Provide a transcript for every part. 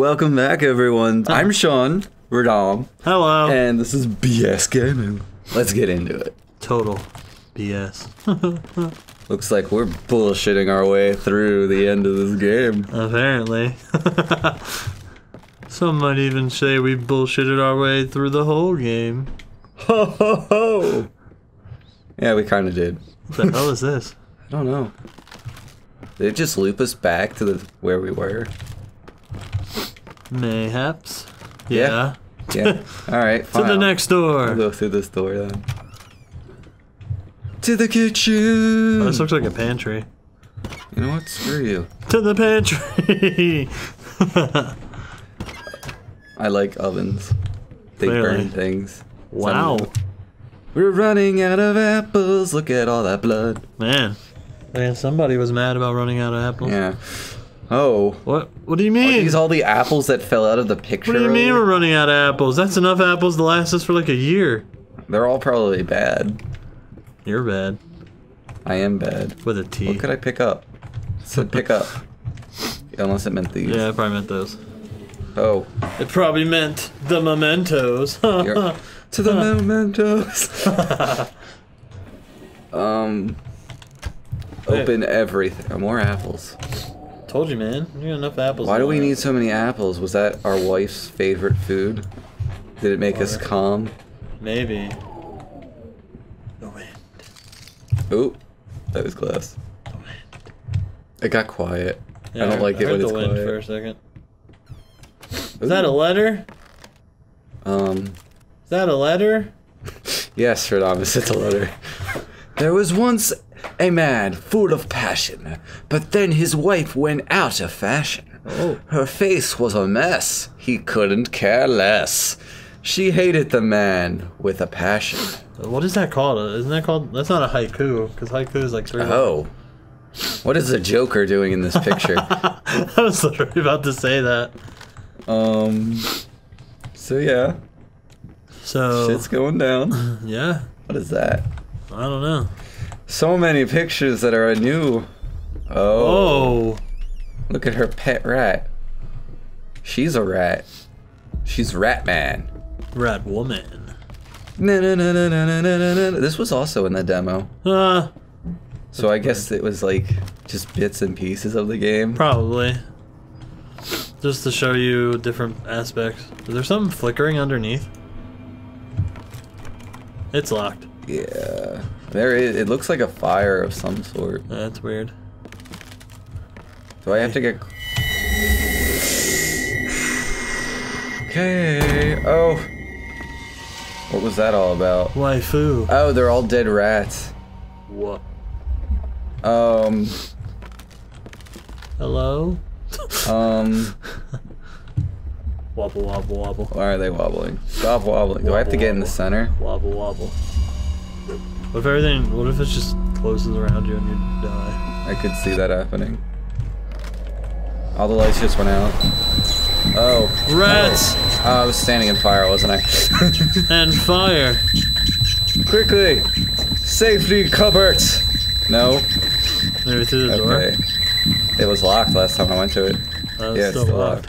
Welcome back, everyone. I'm Sean Radom, Hello. and this is BS Gaming. Let's get into it. Total BS. Looks like we're bullshitting our way through the end of this game. Apparently. Some might even say we bullshitted our way through the whole game. Ho ho ho! Yeah, we kind of did. What the hell is this? I don't know. Did it just loop us back to the where we were? Mayhaps. Yeah. Yeah. Yeah. All right. To the I'll- next I'll door. go through this door then. To the kitchen. Oh, this looks like a pantry. you know what? Screw you. To the pantry. I like ovens. They Clearly. burn things. wow. We're running out of apples. Look at all that blood. Man. Man, somebody was mad about running out of apples. Yeah. Oh. What? What do you Are mean? these all the apples that fell out of the picture? what do you mean we're running out of apples? That's enough apples to last us for like a year. They're all probably bad. You're bad. I am bad. With a T. What could I pick up? It said pick up. Unless it meant these. Yeah, I probably meant those. Oh. It probably meant the mementos. To the mementos. um. Open everything. More apples. Told you, man. You got enough apples. Why do we need so many apples? Was that our wife's favorite food? Did it make us calm? Maybe. The wind. Oh, that was glass. It got quiet. Yeah, I don't like it heard when the it's wind quiet. for a second. Is that a letter? Um, Is that a letter? yes, Radamus, it's a letter. There was once a man full of passion, but then his wife went out of fashion. Oh. Her face was a mess. He couldn't care less. She hated the man with a passion. What is that called? Isn't that called? That's not a haiku, because haiku is like three. Oh. What is the Joker doing in this picture? I was literally about to say that. um. So yeah, So shit's going down. yeah, What is that? I don't know. So many pictures that are new. Oh. oh. Look at her pet rat. She's a rat. She's Rat Man. Rat Woman. No, no, no, no, no, no, no, no. This was also in the demo. Uh, so I weird. guess it was like just bits and pieces of the game. Probably. Just to show you different aspects. Is there something flickering underneath? It's locked. Yeah, there is. It looks like a fire of some sort. That's weird. Do I have to get? Okay. Oh. What was that all about? Waifu. Oh, they're all dead rats. What? Um. Hello? Um. Wobble, wobble, wobble. Why are they wobbling? Stop wobbling. Do I have to get in the center? Wobble, wobble. What if everything, what if it just closes around you and you die? I could see that happening. All the lights just went out. Oh. Rats Oh, I was standing in fire, wasn't I? and fire. Quickly! Safety cupboards! No? Maybe through the door. Okay. It was locked last time I went to it. Oh, yeah, it's still locked.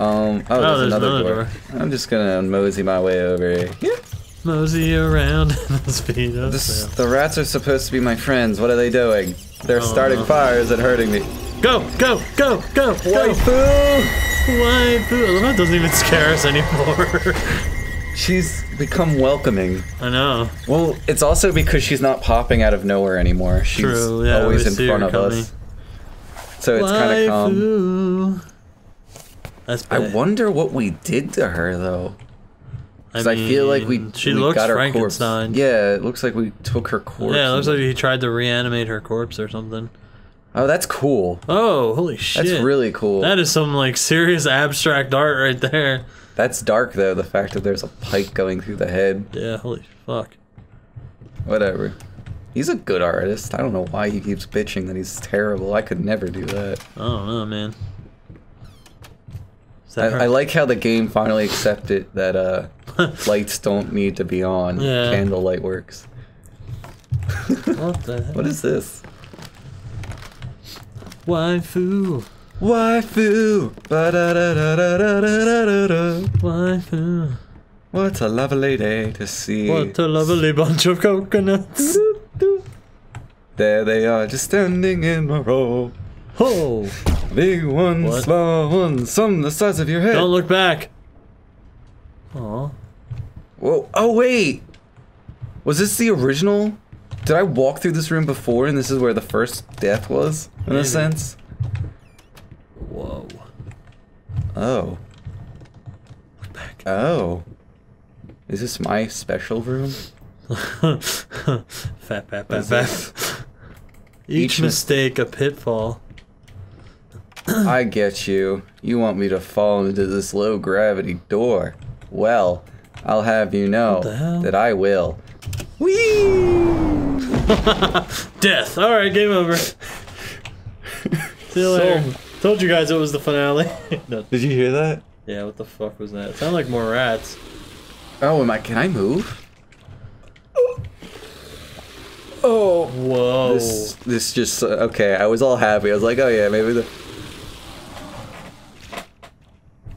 Um, oh, there's, there's another, another door. door. I'm just gonna mosey my way over here. Yeah. Mosey around the speed of This, sail. the rats are supposed to be my friends. What are they doing? They're Oh, starting no. fires and hurting me. Go, go, go, go, go! Waifu! Waifu! I love how it doesn't even scare us anymore. She's become welcoming. I know. Well, it's also because she's not popping out of nowhere anymore. She's True, yeah, always in front of coming. us. So it's kind of calm. Waifu. That's I wonder what we did to her though. Because I, feel like we she we looks got her Frankenstein. corpse. Yeah, it looks like we took her corpse. Yeah, it looks like he tried to reanimate her corpse or something. Oh, that's cool. Oh, holy shit! That's really cool. That is some like serious abstract art right there. That's dark though. The fact that there's a pike going through the head. Yeah, holy fuck. Whatever. He's a good artist. I don't know why he keeps bitching that he's terrible. I could never do that. I don't know, man. I. I like how the game finally accepted that uh, lights don't need to be on. Yeah. Candlelight works. what the? What is this? Waifu. Waifu. Ba-da-da-da-da-da-da-da-da. Waifu. What a lovely day to see. What a lovely bunch of coconuts. There they are, just standing in a row. Oh! Big ones, What? small ones, some the size of your head. Don't look back. Aw. Whoa! Oh wait, was this the original? Did I walk through this room before, and this is where the first death was, in Maybe. a sense? Whoa. Oh. Oh. Is this my special room? fat, fat, fat, fat. Each, Each mis- mistake a pitfall. I get you. You want me to fall into this low gravity door. Well, I'll have you know What the hell? that I will. Whee! Death. All right, game over. See you later. Sold. Told you guys it was the finale. No. Did you hear that? yeah, what the fuck was that? Sound like more rats. Oh, am I? Can I move? Oh. Whoa. This this just uh, okay. I was all happy. I was like, oh yeah, maybe the.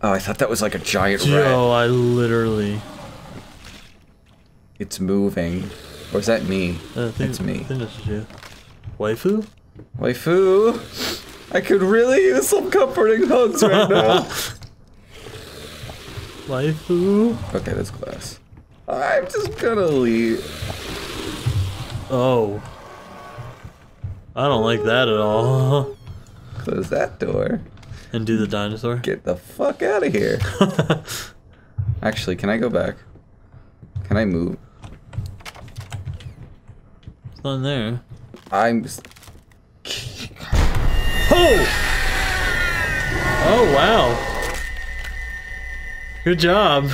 Oh, I thought that was like a giant rat. Yo, I literally. It's moving, or is that me? Uh, think, It's me. I think this is you. Waifu? Waifu, I could really use some comforting hugs right now. Waifu? okay, that's glass. I'm just gonna leave. Oh. I don't like that at all. Close that door. and do the dinosaur. Get the fuck out of here. Actually, can I go back? Can I move? Not there. I'm. Oh! Oh, wow. Good job.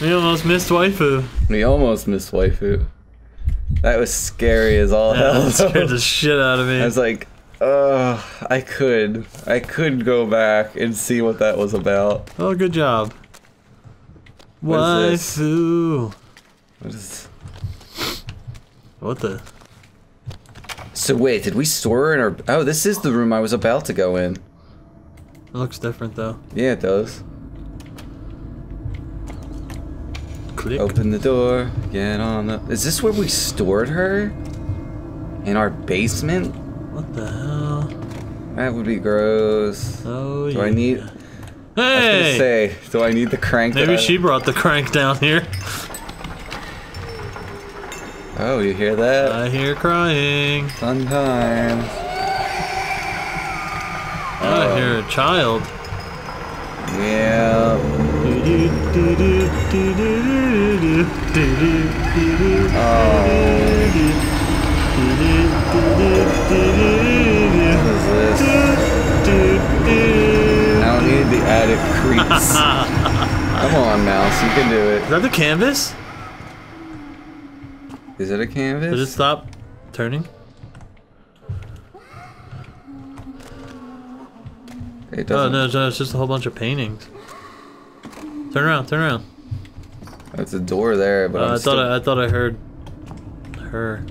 We almost missed waifu. We almost missed waifu. That was scary as all Yeah, hell. that scared the shit out of me. I was like, uh, I could, I could go back and see what that was about. Oh, good job. What is this? Waifu. What is? What the? So wait, did we store her in our? Oh, this is the room I was about to go in. It looks different though. Yeah, it does. Click. Open the door. Get on the. Is this where we stored her? In our basement? What the hell? That would be gross. Oh, Do yeah. I need? I was gonna Hey! say, do I need the crank? Maybe she brought the crank down here. Oh, you hear that? I hear crying. Sometimes. Oh. I hear a child. Yeah. Oh. What is this? I don't need the attic creeps. Come on, mouse, you can do Is it. that the canvas? Is it a canvas? Did it stop turning? It Oh doesn't. no, no, it's just a whole bunch of paintings. Turn around, turn around. It's a door there, but Uh, I thought I, I thought I heard her.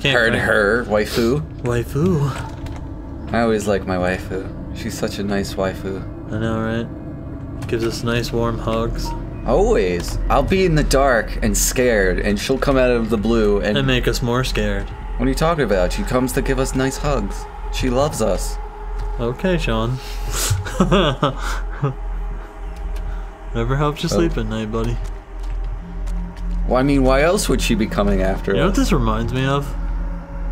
Can't heard crank. her waifu. Waifu. I always like my waifu. She's such a nice waifu. I know, right? Gives us nice warm hugs Always. I'll be in the dark and scared, and she'll come out of the blue. And and make us more scared. what are you talking about? She comes to give us nice hugs. She loves us. Okay, Sean. Never helps you Oh. sleep at night, buddy. Well, I mean, why else would she be coming after You know what this reminds me of?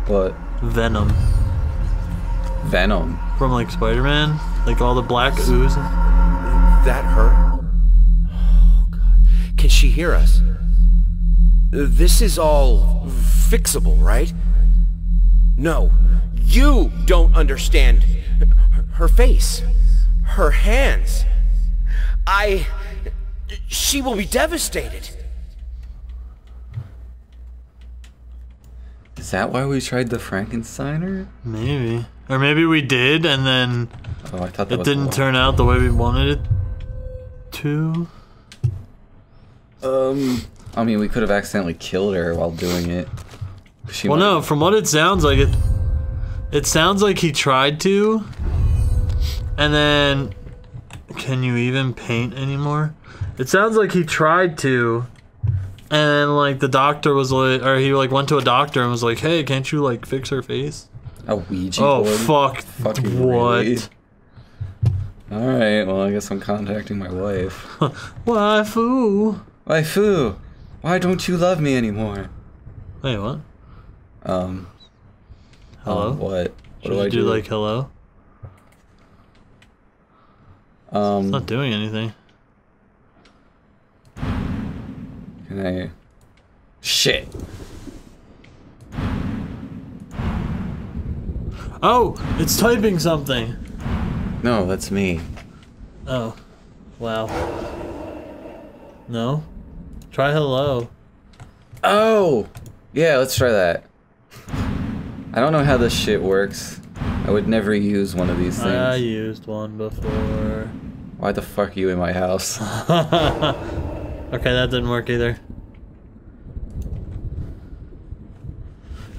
What? Venom. Venom. From like Spider-Man. Like all the black ooze. That her? God. Can she hear us? This is all fixable, right? No, you don't understand. Her- Her face, her hands. I. She will be devastated. Is that why we tried the Frankensteiner? Maybe. Or maybe we did and then Oh, I thought that it was didn't turn out the way we wanted it to. Um, I mean, we could have accidentally killed her while doing it. She Well, no, from what it sounds like, it it sounds like he tried to, And then, can you even paint anymore? It sounds like he tried to, and like the doctor was like, or he like went to a doctor and was like, "Hey, can't you like fix her face?" A Ouija Oh board? fuck! Fucking what? really? All right. Well, I guess I'm contacting my wife. Waifu? Waifu, why don't you love me anymore? Wait, what? Um. Hello? um, what? What Should do you I do do? like hello? um. Not doing anything. Can I? Shit. Oh, it's typing something. No, that's me. Oh, wow. No. Try hello. Oh! Yeah, let's try that. I don't know how this shit works. I would never use one of these things. I used one before. Why the fuck are you in my house? okay, that didn't work either.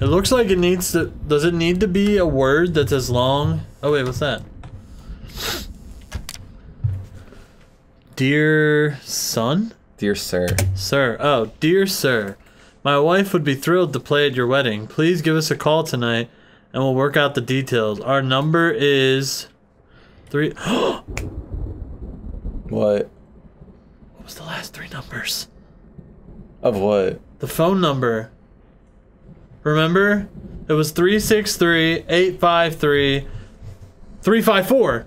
It looks like it needs to. Does it need to be a word that's as long? Oh wait, what's that? Dear son, Dear sir. sir. Oh, dear sir, my wife would be thrilled to play at your wedding. Please give us a call tonight, and we'll work out the details. Our number is three. what What? was the last three numbers? Of what? The phone number. Remember? It was 363 853 354.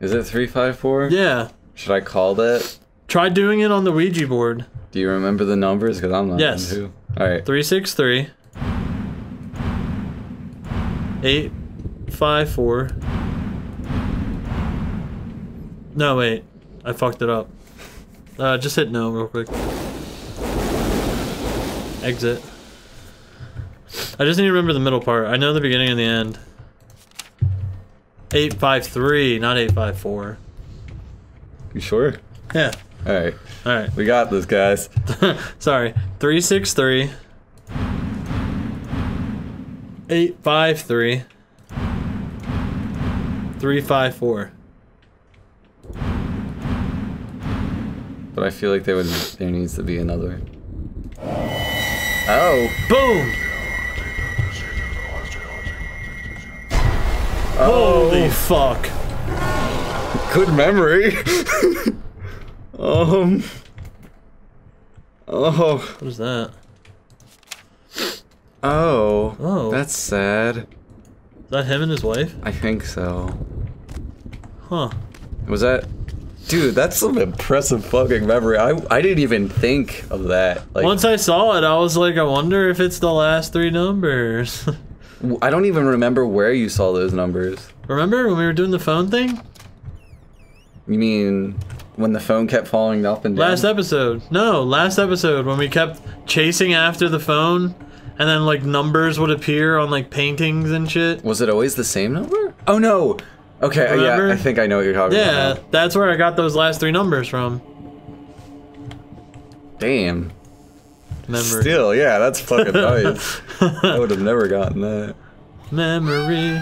Is it 354? Yeah. Should I call that? Try doing it on the Ouija board. Do you remember the numbers? Because I'm not. Yes. Who. Alright. 363 854. No, wait. I fucked it up. Uh, just hit no real quick. Exit. I just need to remember the middle part. I know the beginning and the end. 853, not 854. You sure? Yeah. Alright. Alright. We got this, guys. Sorry. 363 853 354. But I feel like there would there needs to be another. Oh. Boom! Holy fuck. Good memory. um. Oh. What is that? Oh. Oh. That's sad. Is that him and his wife? I think so. Huh. Was that? Dude, that's some impressive fucking memory. I I didn't even think of that. Like Once I saw it, I was like, I wonder if it's the last three numbers. I don't even remember where you saw those numbers. Remember when we were doing the phone thing? You mean when the phone kept falling up and down? Last episode. No, last episode when we kept chasing after the phone and then like numbers would appear on like paintings and shit. Was it always the same number? Oh no. Okay, uh, Remember? yeah, I think I know what you're talking Yeah, about. Yeah, that's where I got those last three numbers from. Damn. Memory. Still, yeah, that's fucking nice. I would have never gotten that. Memory.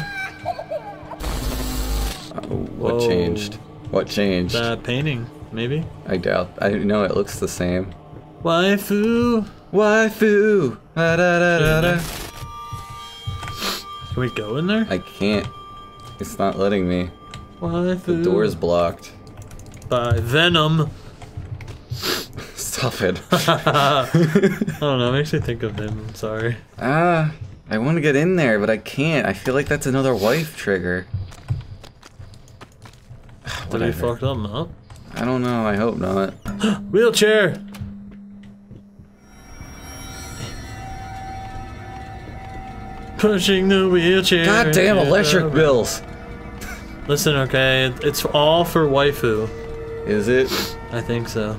Oh, what Whoa. changed? What changed? That painting, maybe. I doubt. I know it looks the same. Waifu. Waifu. Da, da, da, da, da. Can we go in there? I can't. It's not letting me. Waifu. The door's blocked. by Venom. Stop it. I don't know. Makes me think of him. I'm sorry. Ah, I want to get in there, but I can't. I feel like that's another wife trigger. Did he fuck them up? I don't know. I hope not. Wheelchair. Pushing the wheelchair. Goddamn electric bills. Listen, okay, it's all for waifu. Is it? I think so.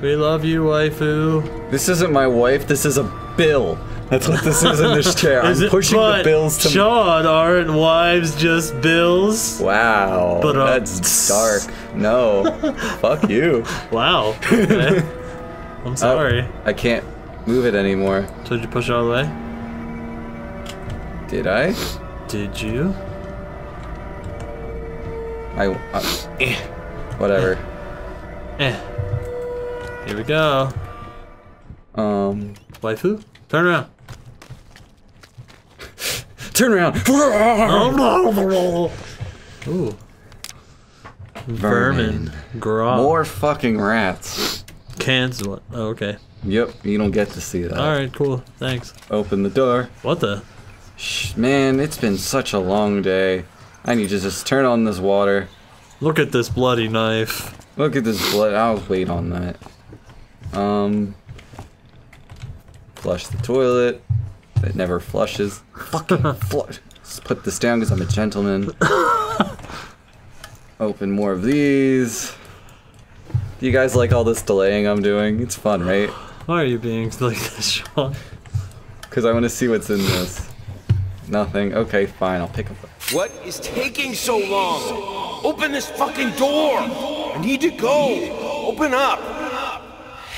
We love you, waifu. This isn't my wife. This is a bill. That's what this is in this chair. I'm it- pushing the bills to. Sean, aren't wives just bills? Wow, But, uh, that's dark. No, fuck you. Wow. Okay. I'm sorry. I can't move it anymore. so did you push it all the way? Did I? Did you? I, uh, eh, whatever. Eh. Here we go. Um, Waifu? Turn around. Turn around. Ooh. Vermin. Grog. More fucking rats. cans. What? Oh, okay. Yep, you don't get to see that. Alright, cool. Thanks. Open the door. What the? Shh, man, it's been such a long day. I need to just turn on this water. Look at this bloody knife. Look at this blood. I'll wait on that. Um, flush the toilet. It never flushes. Fucking flush. Just put this down because I'm a gentleman. Open more of these. Do you guys like all this delaying I'm doing? It's fun, right? Why are you being like this, Sean? Because I want to see what's in this. Nothing. Okay, fine. I'll pick up. What is taking so long? Open this fucking door! I need to go! Open up!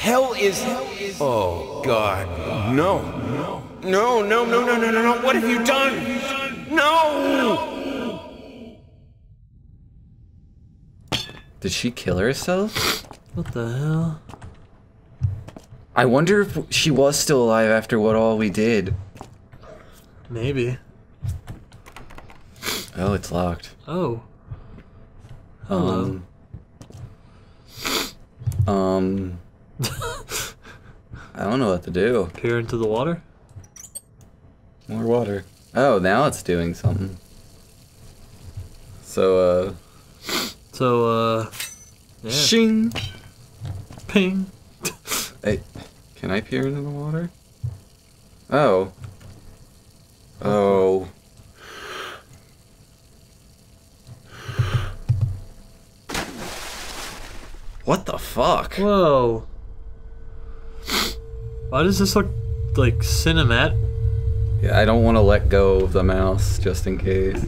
Hell is. Oh, God. No. No, no, no, no, no, no, no. What have you done? No! Did she kill herself? What the hell? I wonder if she was still alive after what all we did. Maybe. Oh, it's locked. Oh. Hello. Um. Um. I don't know what to do. Peer into the water? More water. Oh, now it's doing something. So, uh. So, uh. Yeah. Shing! Ping. Hey, can I peer into the water? Oh. Oh. What the fuck? Whoa. Why does this look like cinematic? Yeah, I don't want to let go of the mouse just in case.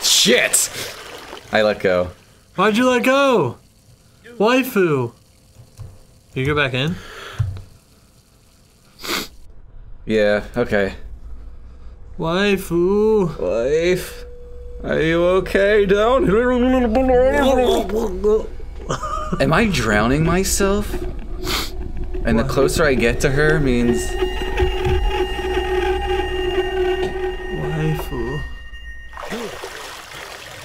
Shit! I let go. Why'd you let go? Waifu. You go back in? Yeah, okay. Waifu. Wife, are you okay down here? Am I drowning myself? And the closer I get to her means Waifu.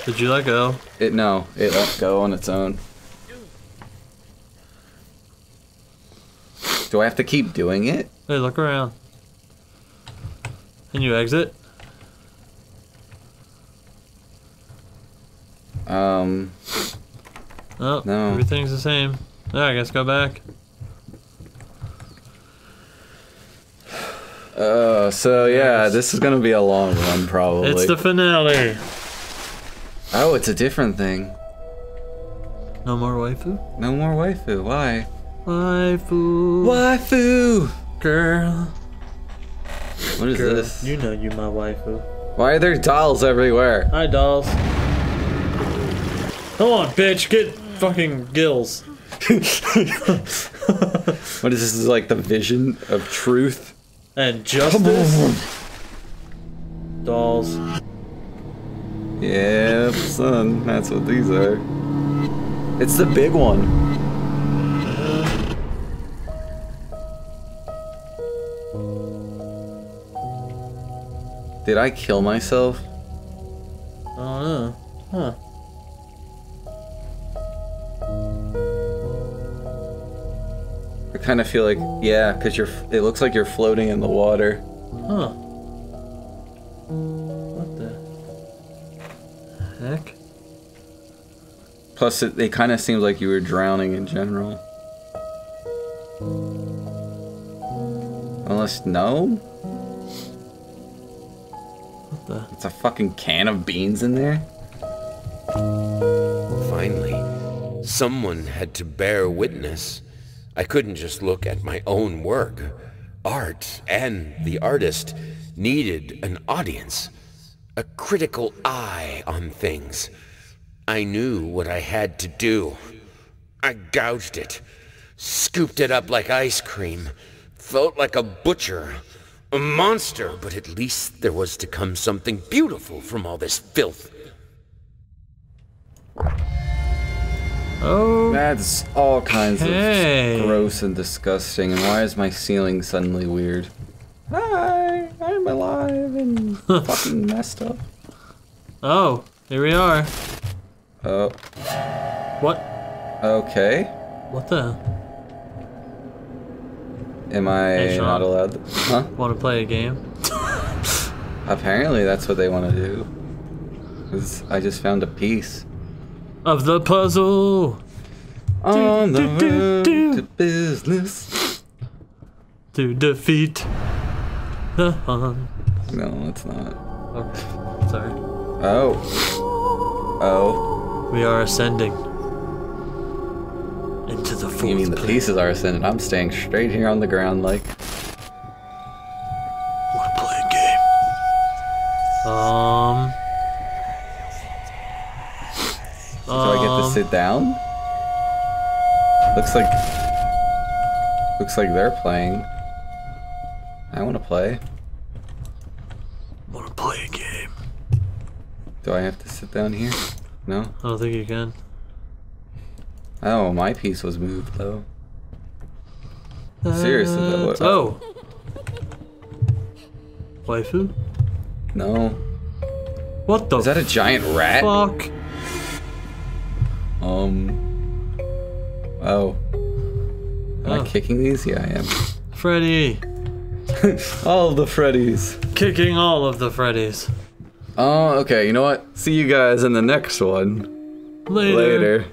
Did you let go? it. No, it let go on its own. Do I have to keep doing it? Hey, look around. Can you exit? Um, Oh, No. everything's the same. Yeah, I guess go back. Uh, so yeah, this is gonna be a long one probably. It's the finale. oh, it's a different thing. No more waifu? No more waifu. Why? Waifu. Waifu. Girl. What is Girl. this? You know you my waifu. Why are there dolls everywhere? Hi, dolls. Come on, bitch. Get fucking gills. What is this? Is like the vision of truth? And justice. Dolls. Yep, son. That's what these are. It's the big one. Did I kill myself? I don't know. Huh. I kind of feel like, yeah, because you're. It looks like you're floating in the water. Huh. What the heck? Plus, it, it kind of seems like you were drowning in general. Unless, no? What the? It's a fucking can of beans in there? Finally, someone had to bear witness. I couldn't just look at my own work. Art and the artist needed an audience, a critical eye on things. I knew what I had to do. I gouged it, scooped it up like ice cream, felt like a butcher, a monster, but at least there was to come something beautiful from all this filth. Oh. That's all kinds Hey. of gross and disgusting. And why is my ceiling suddenly weird? Hi, I'm alive and fucking messed up. Oh, here we are. Oh, What? okay. What the? Am I Hey, not allowed? To, huh? Want to play a game? Apparently, that's what they want to do. 'Cause I just found a piece. Of the puzzle On the do, do, road do. to business. to defeat the Hun. No, it's not. Oh, sorry. Oh. Oh. We are ascending into the fourth You mean the pieces are ascending? I'm staying straight here on the ground, like. Sit down? Looks like. Looks like they're playing. I want to play. Want to play a game? Do I have to sit down here? No? I don't think you can. Oh, my piece was moved though. Seriously, though, what- uh, Oh. Waifu? No. What the Is that a giant rat? fuck? Um. Oh. Am I Oh. kicking these? Yeah, I am. Freddy. All the Freddies. Kicking all of the Freddys. Oh, okay. You know what? See you guys in the next one. Later. Later.